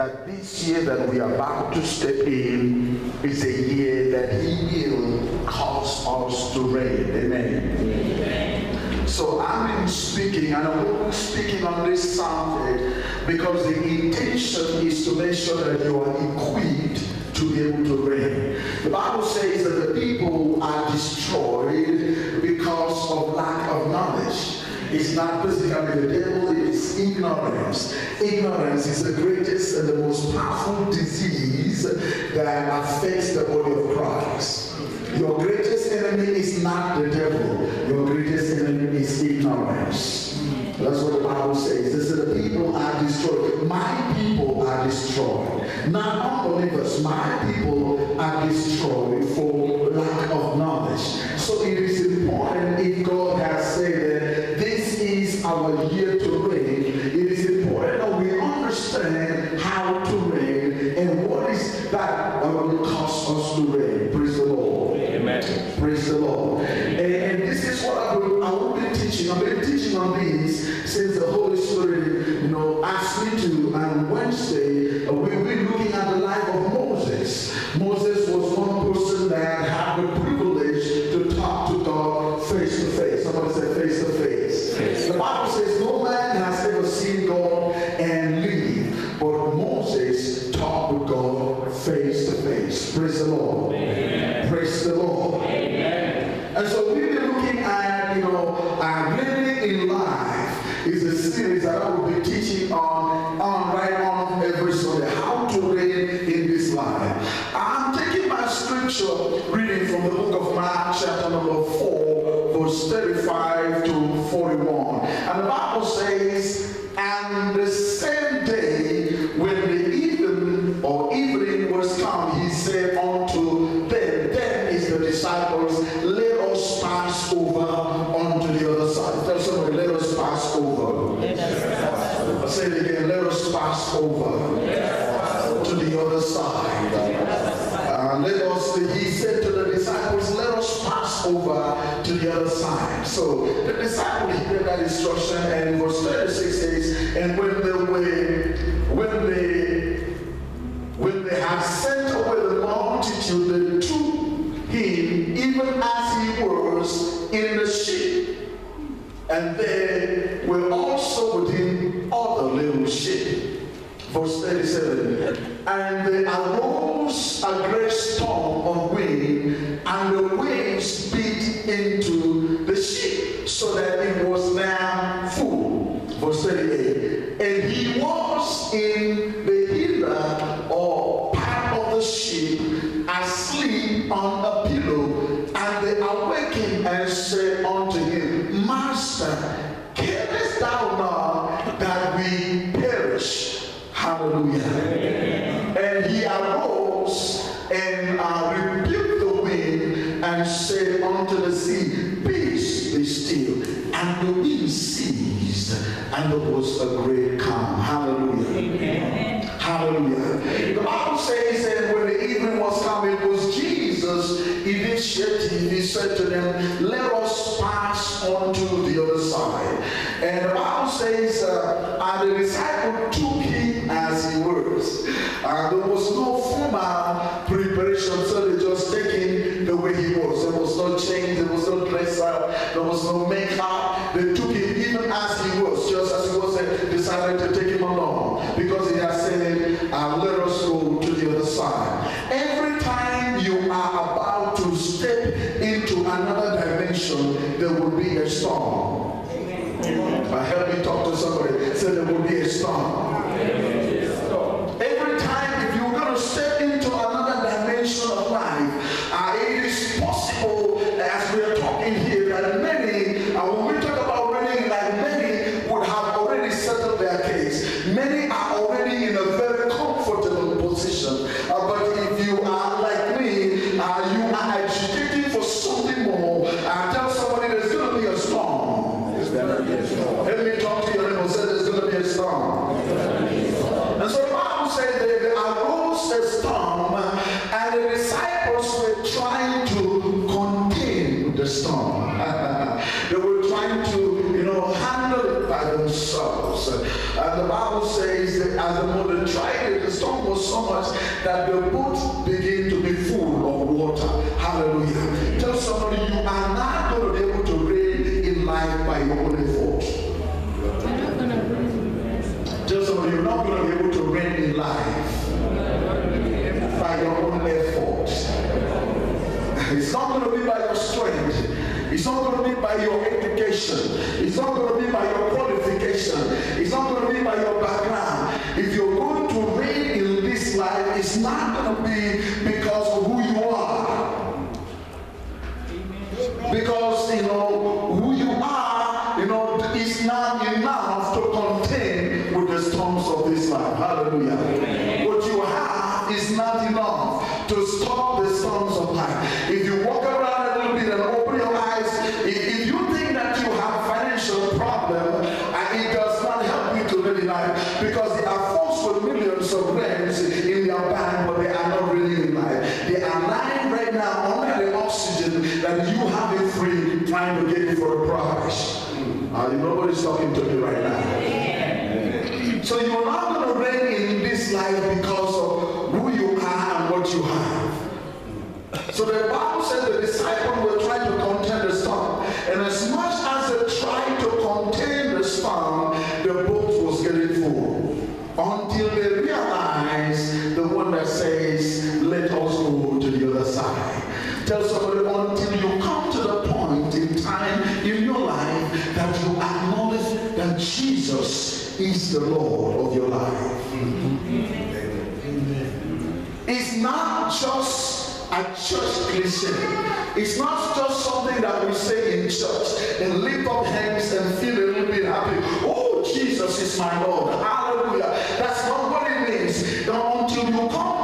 that this year that we are about to step in is a year that he will cause us to reign. Amen. Amen. So I've been speaking, and I'm speaking on this subject because the intention is to make sure that you are equipped to be able to reign. The Bible says that the people are destroyed because of lack of knowledge. It's not physically, I the devil is ignorance. Ignorance is the greatest and the most powerful disease that affects the body of Christ. Your greatest enemy is not the devil. Your greatest enemy is ignorance. That's what the Bible says. They said the people are destroyed. My people are destroyed. Now, unbelievers. My people are destroyed for lack of and let us pass over yes. to the other side. Yes. Uh, let us, he said to the disciples, let us pass over to the other side. So the disciples heard that instruction and in verse 36 says, and when they were, when they, when they had sent away the multitude, they took him even as he was in the ship. And then And the. are by your education. It's not going to be by your qualification. It's not going to be by your background. If you're going to reign in this life, it's not going to be that Jesus is the Lord of your life. It's not just a church blessing. It's not just something that we say in church and lift up hands and feel a little bit happy. Oh, Jesus is my Lord. Hallelujah. That's not what it means. Now, until you come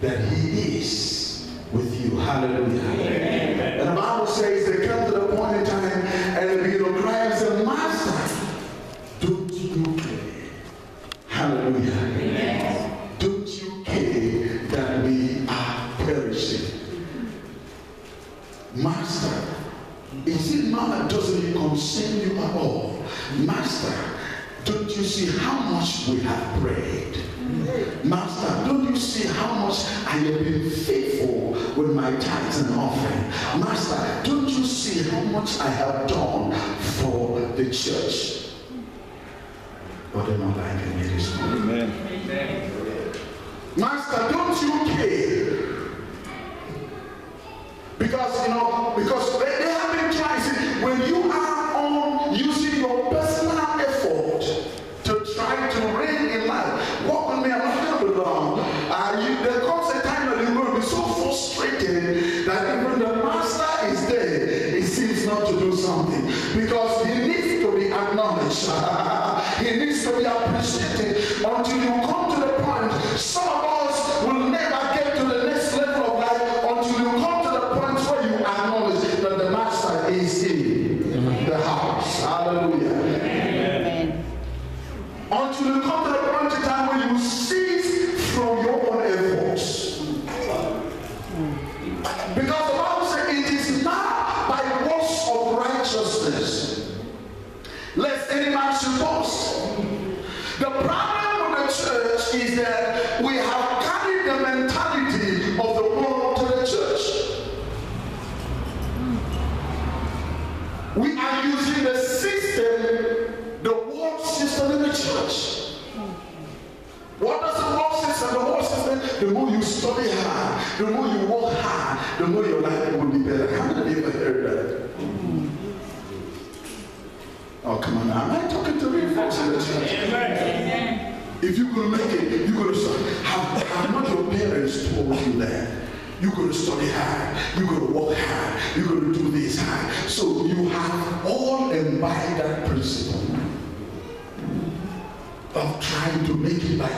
that He is with you. Hallelujah. because he needs to be acknowledged. he needs to be appreciated.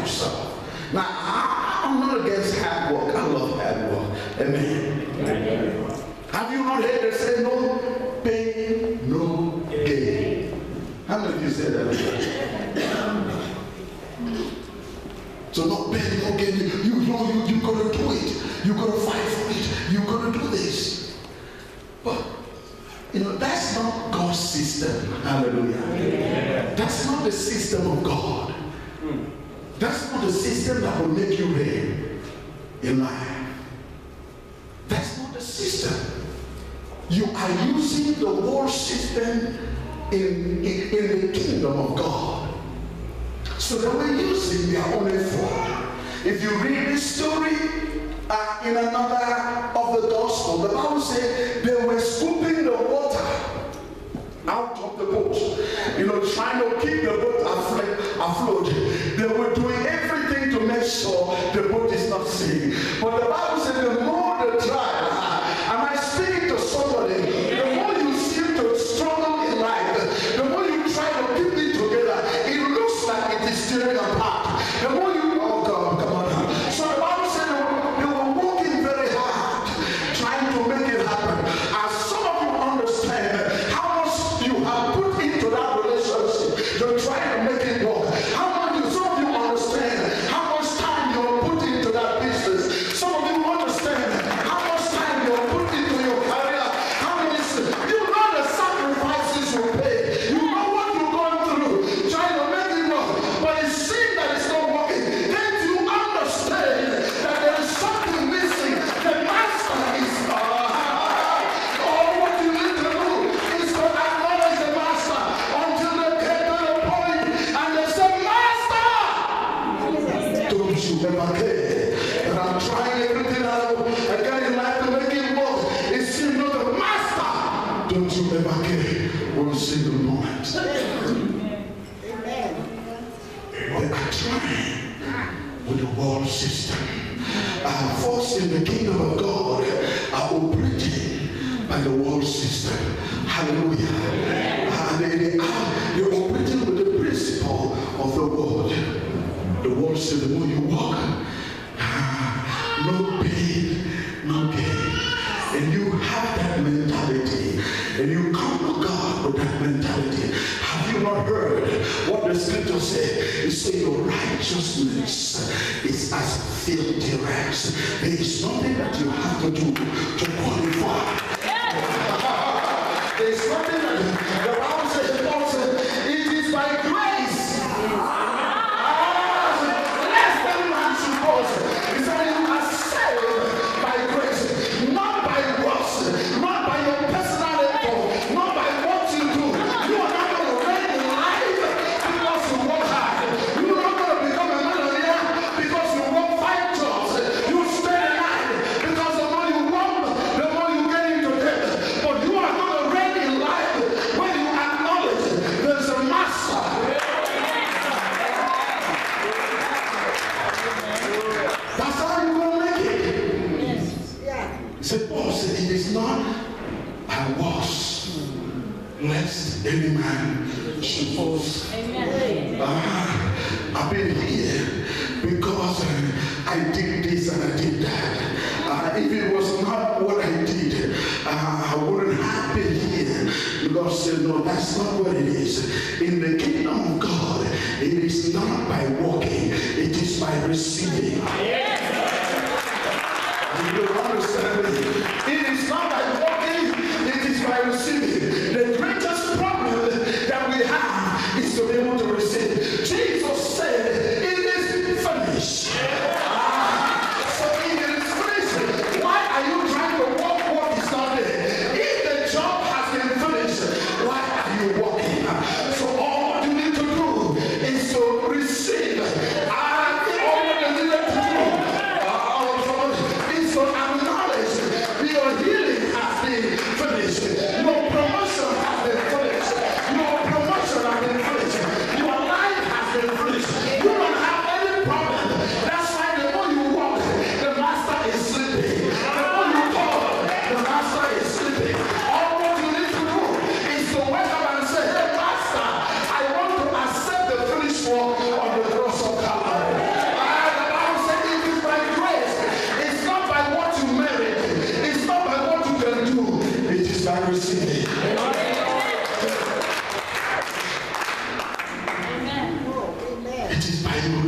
yourself. you live in life. That's not the system. You are using the world system in, in, in the kingdom of God. So they were using their own effort. If you read this story uh, in another of the gospel, the Bible says they were scooping the water out of the boat, you know, trying to keep the boat afloat. They were doing make sure the book is not saved. But the Bible says the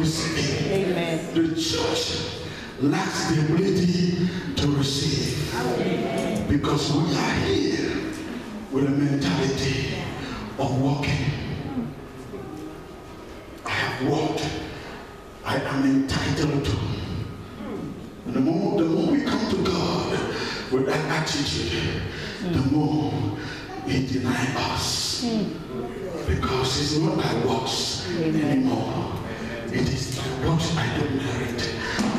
receiving. Amen. The church lacks the ability to receive because we are here with a mentality of walking. I have walked. I am entitled to. And the more, the more we come to God with that attitude, the more He denies us. Hmm. Because it's not by works anymore. It is works I don't merit.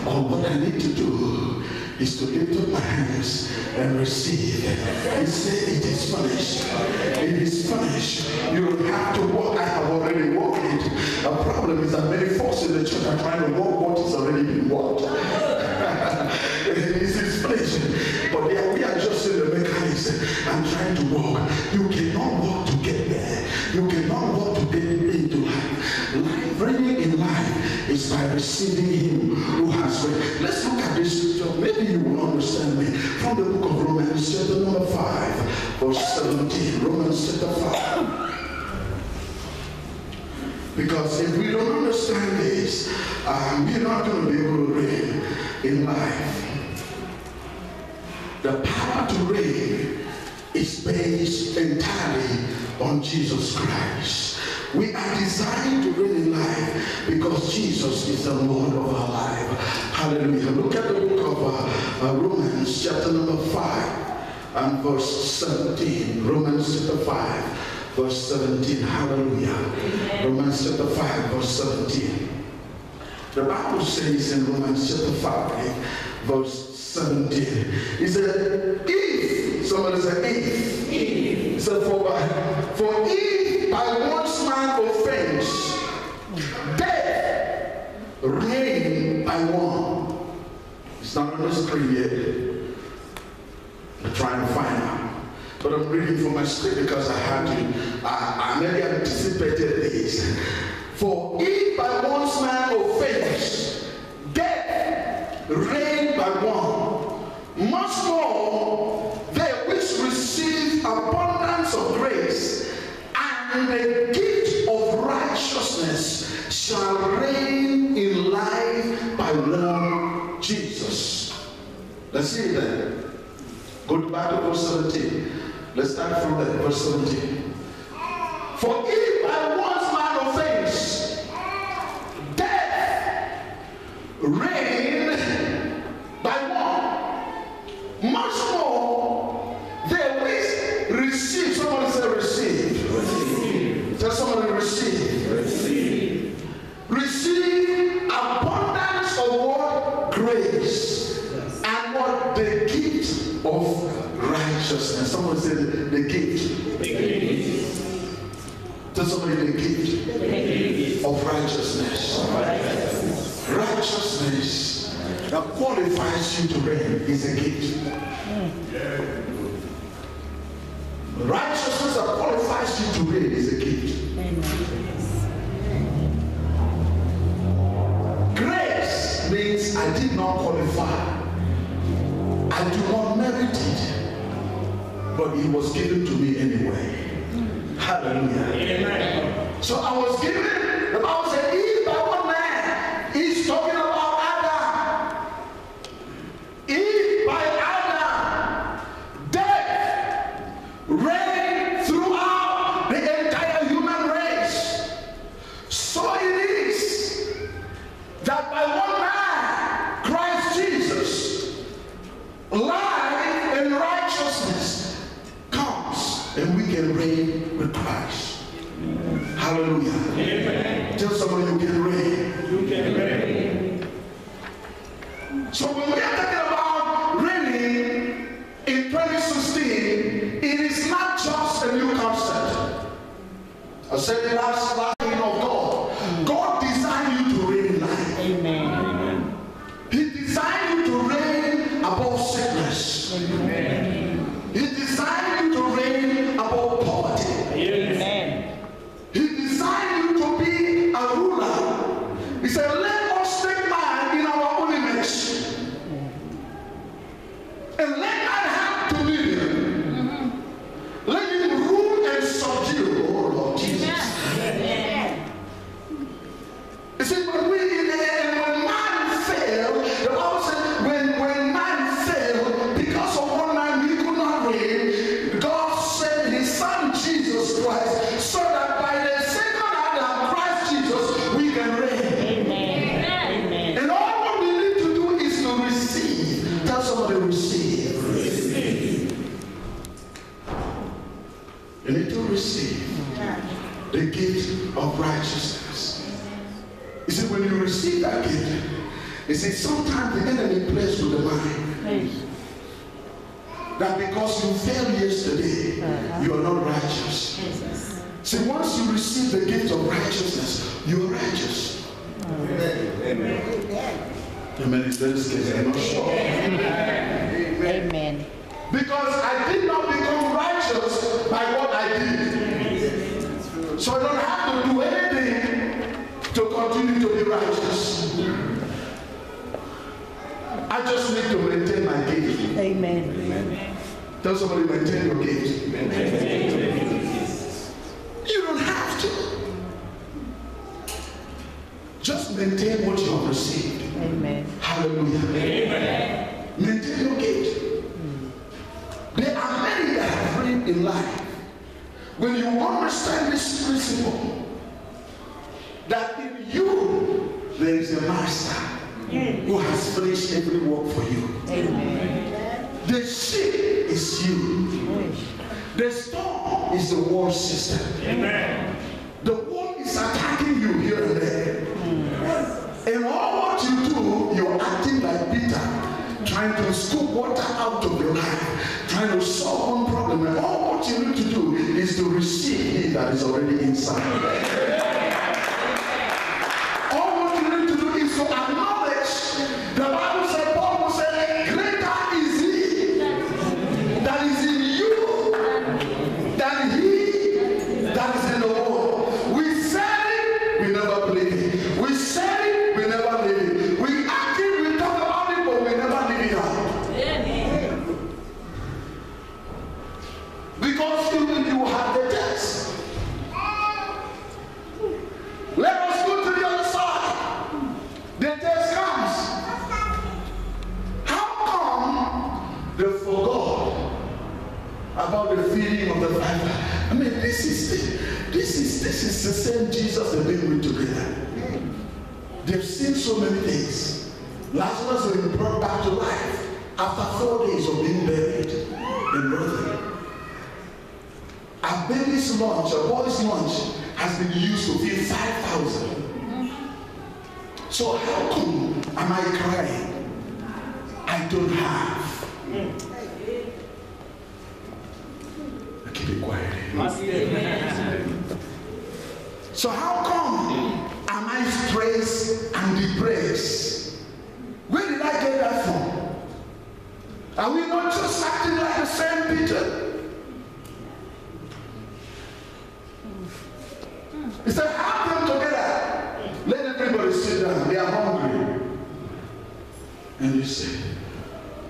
All what I need to do is to lift up my hands and receive. He said, It is finished. It is finished. You don't have to walk. I have already walked it. The problem is that many folks in the church are trying to walk what has already been walked. it is finished. But are, we are just in the mechanism and trying to walk. You cannot walk to get there. You cannot walk to get into life. Life, life is by receiving Him who has reigned. Let's look at this scripture. Maybe you will understand me from the book of Romans, chapter number 5, verse 17. Romans chapter 5. Because if we don't understand this, um, we're not going to be able to reign in life. The power to reign is based entirely on Jesus Christ. We are designed to reign in life because Jesus is the Lord of our life. Hallelujah. Look at the book of uh, uh, Romans, chapter number 5 and verse 17. Romans chapter 5, verse 17. Hallelujah. Romans chapter 5, verse 17. The Bible says in Romans chapter 5, verse 17, it said, if, somebody said, if, if. said, for, by, for if by one man offense, death reign by one. It's not on the screen yet. I'm trying to find out. But I'm reading from my script because I had to, I, I maybe anticipated this. See then. Go back to verse 17. Let's start from there, verse 17. I said the last line of God. God designed you to reign in life. Amen. Amen. He designed you to reign above sickness. He is the world system. Amen. The world is attacking you here and there. And all what you do, you're acting like Peter, trying to scoop water out of your life, trying to solve one problem. And all what you need to do is to receive it that is already inside. All am I crying? I don't have. Keep it quiet. So how come am I stressed and depressed? Where did I get that from? Are we not just acting like the same Peter? He said, have them together. Let everybody sit down. They are hungry. And you say,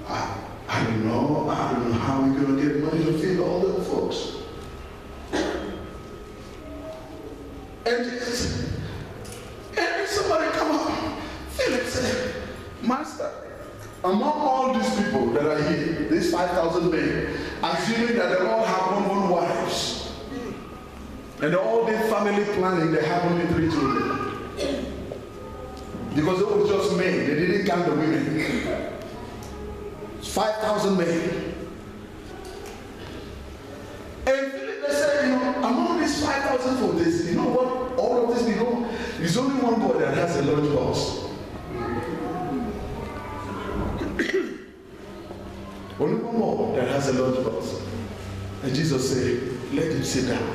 I, I don't know. I don't know how we're going to get money to feed all them folks. And Jesus said, and then somebody come up. Philip said, Master, among all these people that are here, these 5,000 men, that they all have one, one wives, and all did family planning, they have only three children. Because they were just men, they didn't count the women. 5,000 men. And they said, you know, among these 5,000 for this, you know what? All of these people, there's only one boy that has a lunch box. only one more that has a lunch box. And Jesus said, let him sit down.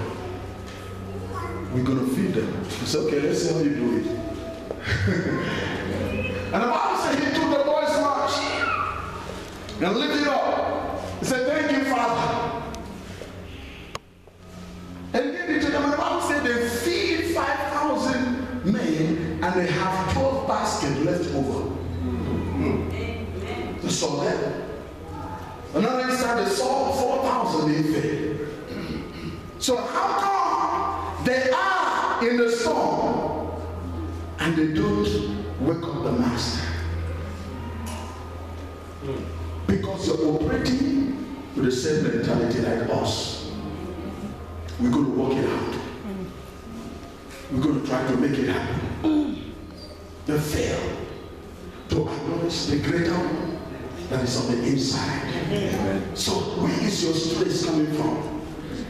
We're going to feed them. He said, okay, let's see how you do it. and the Bible said he took the boy's lunch and lifted it up. He said, thank you, Father. And gave it to them. And the Bible said they feed 5,000 men and they have 12 baskets left over. Mm-hmm. They Another inside they saw 4,000 they fed. So how come they are in the storm and they don't wake up the master? Because you're operating with the same mentality like us. We're going to work it out. We're going to try to make it happen. They fail to acknowledge the greater one that is on the inside. So where is your stress coming from?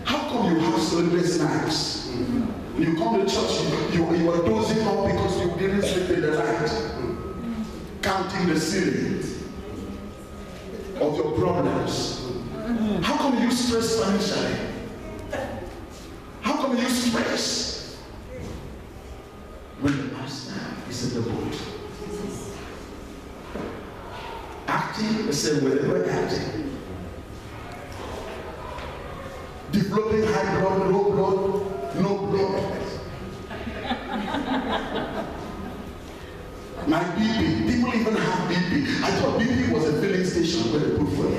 How come you have sleepless nights? When you come to church, you, you, you are dozing off because you didn't sleep in the night. Counting the ceiling of your problems. Mm-hmm. How come you stress financially? How come you stress when the master is in the boat? Acting the same way they were acting. Developing high blood, low blood, no blood. My BP, people even have BP. I thought BP was a filling station where they put fuel.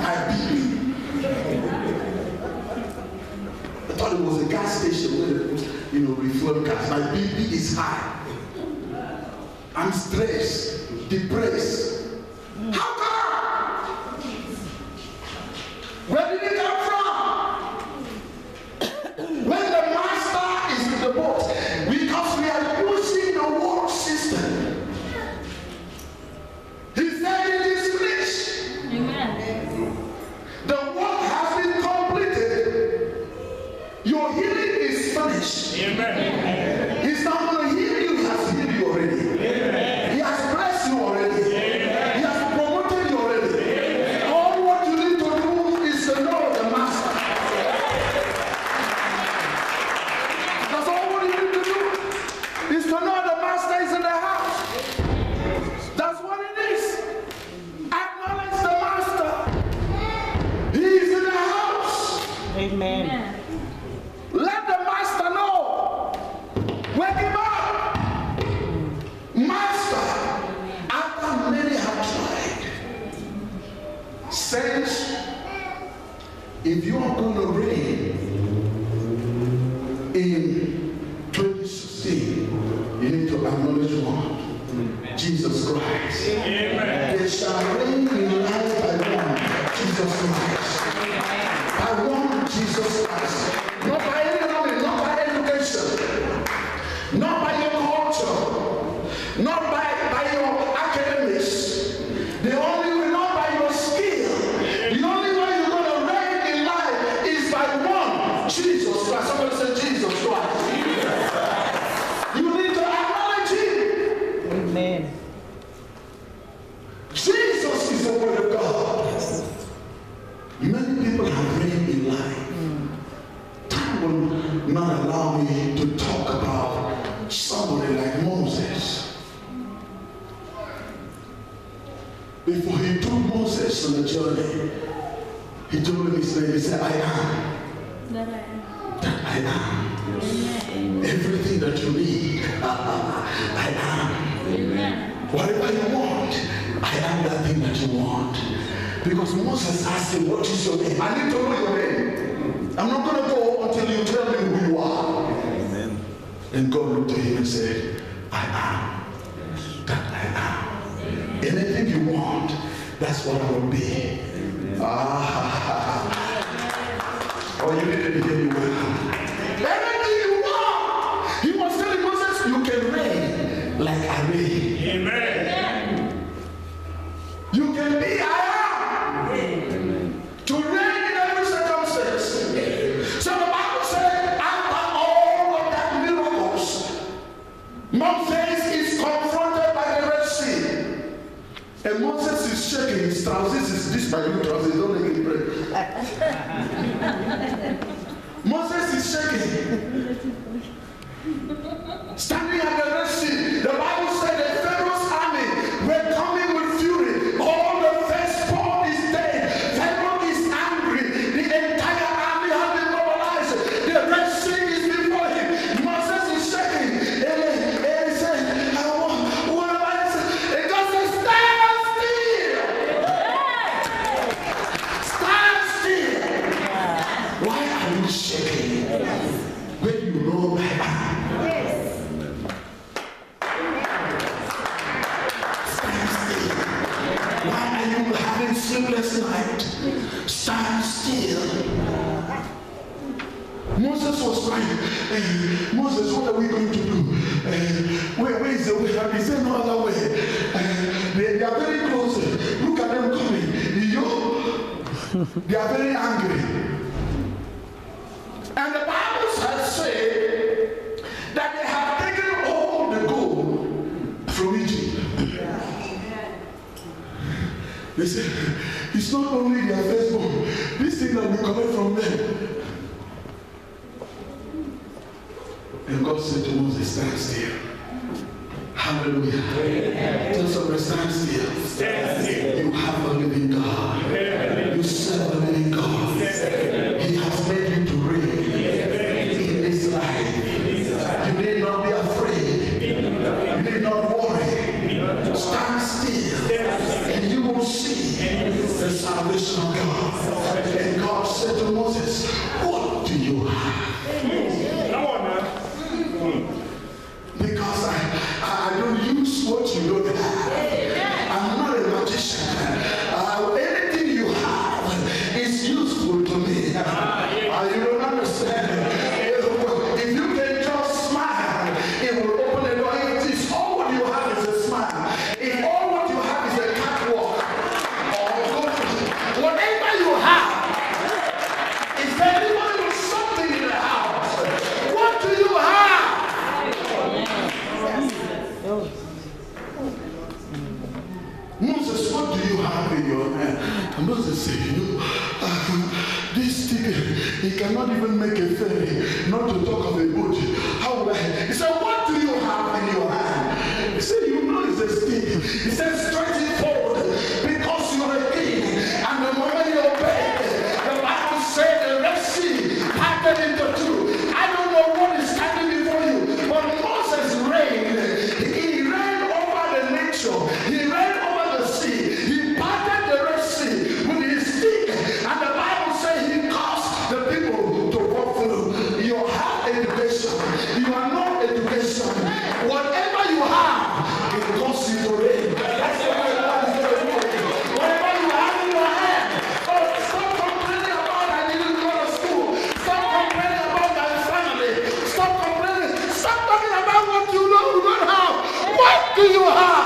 My BP. I thought it was a gas station where they put, you know, refuel gas. My BP is high. I'm stressed, depressed. How Before he took Moses on the journey, he told him his name. He said, I am That I am. that I am. Amen. Everything that you need, ah, ah, ah, I am. Amen. Whatever you want, I am that thing that you want. Because Moses asked him, What is your name? I need to know your name. I'm not going to go until you tell me who you are. Amen. And God looked at him and said, I am that I am. Anything you want, that's what I will be. Amen. Ah. They say, it's not only their firstborn, this thing that we collect from them. And God said to Moses, stand still. Hallelujah. Tell somebody, stand still. Stand still. You have a living God. Amen. You serve a 哎呦我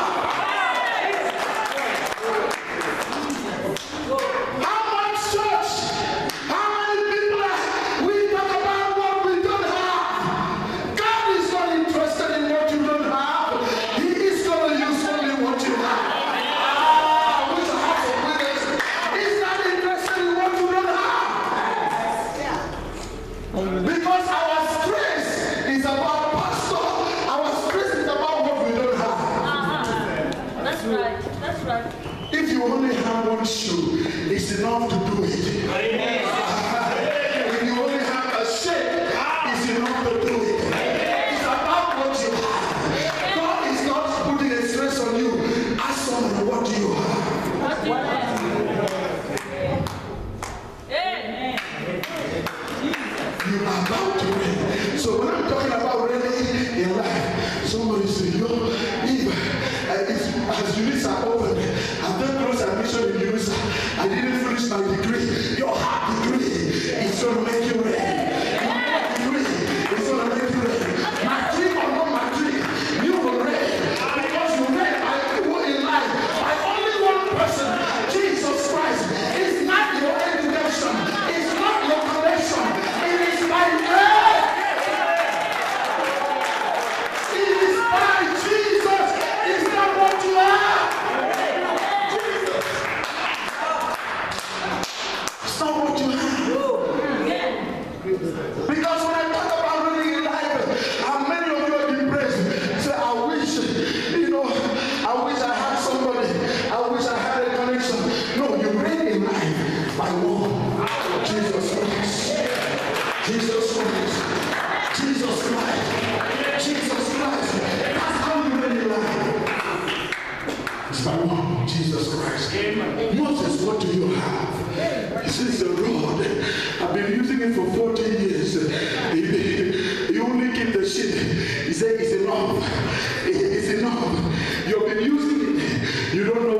He said, It's enough. It's enough. You've been using it. You don't know.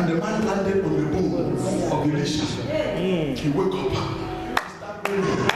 and the man landed on the bone of Elisha. Hmm. He woke up. He started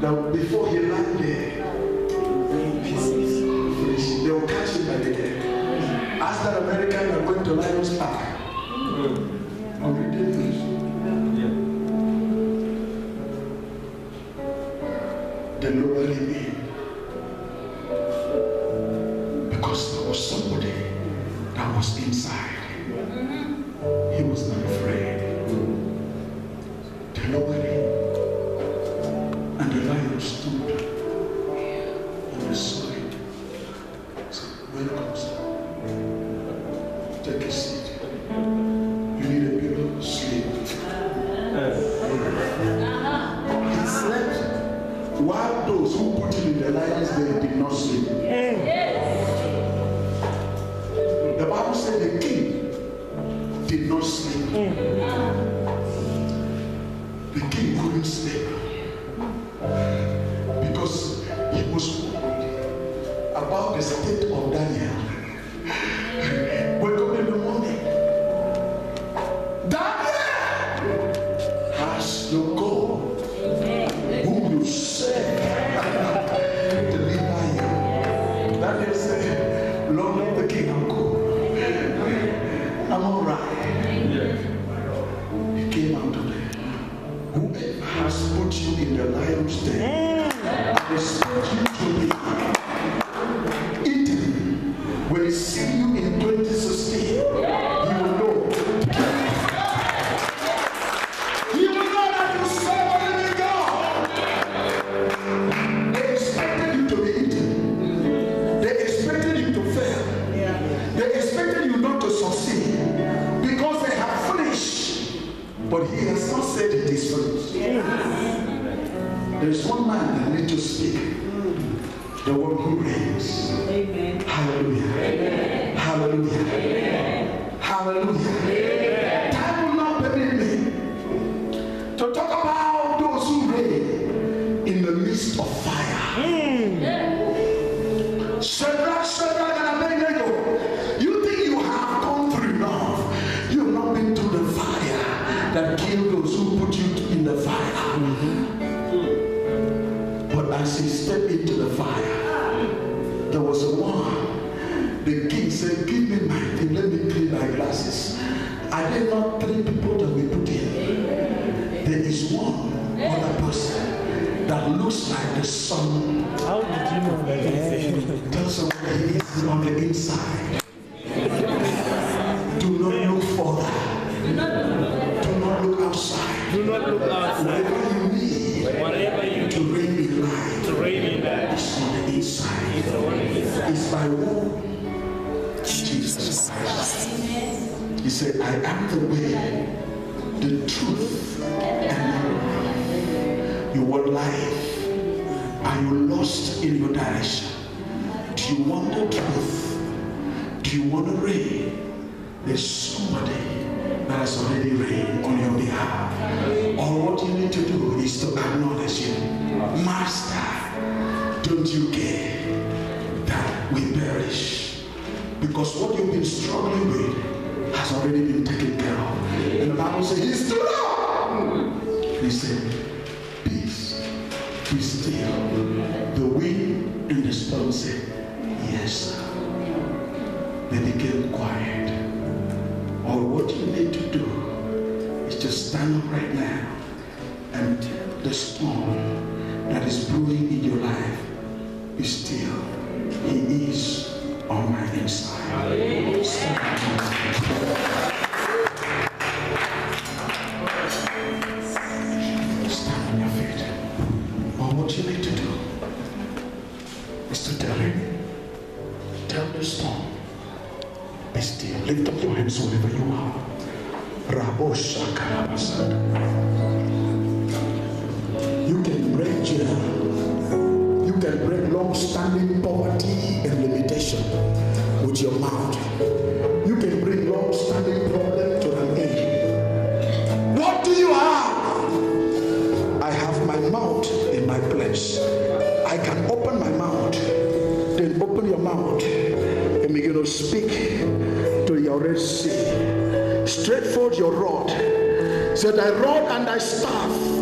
that before he landed, they will catch him by the head. As that American are going to Lions Park, in the midst of fire. You think you have gone through enough? You have not been through the fire that killed those who put you in the fire. But as he stepped into the fire, there was a one. The king said, Give me my thing, let me clean my glasses. Are there not three people that we put in? There is one the. How did you know that? Tell someone he is on the inside. Do not look further. Do not look outside. Do not look outside. Whatever you need Whatever you to reign in life to reign in that. is on the inside. It's by who? Jesus Christ. He said, I am the way, the truth, and the life. You want life. Are you lost in your direction? Do you want the truth? Do you want to reign? There's somebody that has already reigned on your behalf. All what you need to do is to acknowledge him. Master, don't you care that we perish? Because what you've been struggling with has already been taken care of. And the Bible says, He stood up. Long-standing poverty and limitation with your mouth. You can bring long-standing problem to an end. What do you have? I have my mouth in my place. I can open my mouth. Then open your mouth and begin to speak to your Red Sea. Forth your rod. Say, Thy rod and thy staff,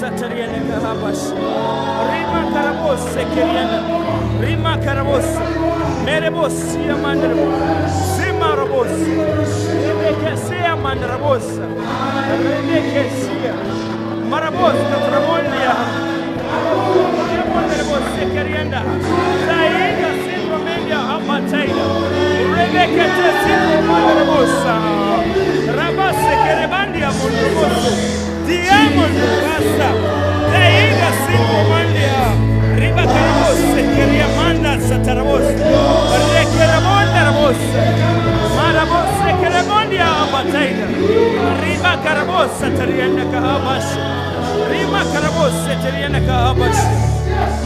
сатарьяне карабаш. Рима карабос секерьяне. Рима карабос. Меребос сия мандрабос. Сима рабос. Ребеке сия мандрабос. Ребеке сия. Марабос катрамольния. Ребос секерьянда. Заида синдромелия апатейда. Ребеке те синдромелия рабоса. Рабасе керебандия мундрабосу. te amo, casa. Leiga sin comandia. Riba carabos, queria manda satarabos. Re carabon darabos. Marabos caramondia abataida. Riba carabos satariana kahabash. Rima carabos satariana kahabash.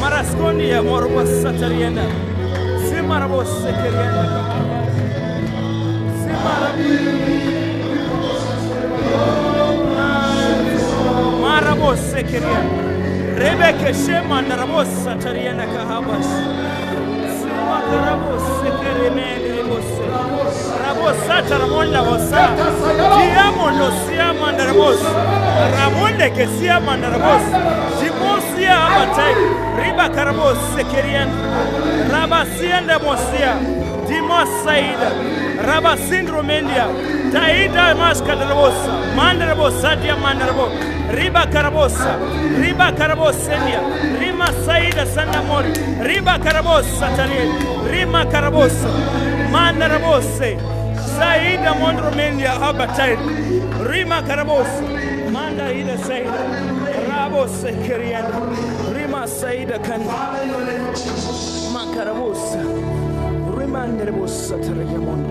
Marascondia morbos satariana. Simarabos queriana kahabash. Simarabos. Oh rabosekeria rebekeshemandarabosatariyana kahabas simakarabosekeremenerebose rabosataramonlabosa diamolosiamandarabos rabondekesiamandarabos jimosiya abatai. Ribakarabosekerian rabasiendamosiya dimosaida rabasindromendia taida maskadarabosa mandarabosatiamandarabo riba karabosa riba karabosendia rima saida sandamori riba karabosa tani rima karabosa mandarabose saida mondromendia abatai rima karabosa manda ida saida rabose kerianda rima saida kan makarabosa rimanderebosa tarayamondo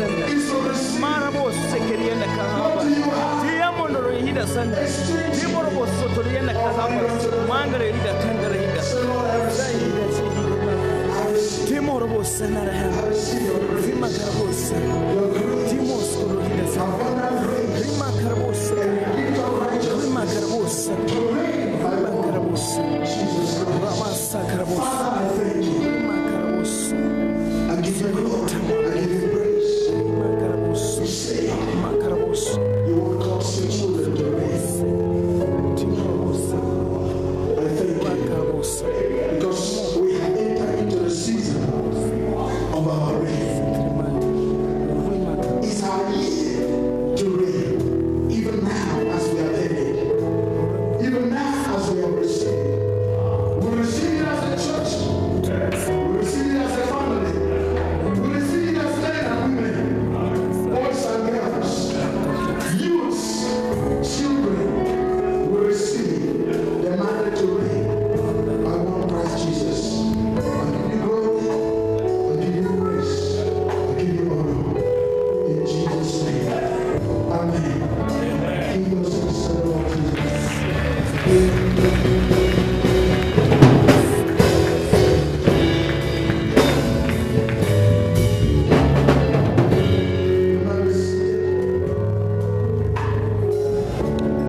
sanda di moro bo so to yana kaza ma mangare ida kandare ida sai ida sai Timor borgo sanara ha Zima garbo sanara Timor skoro ida sanara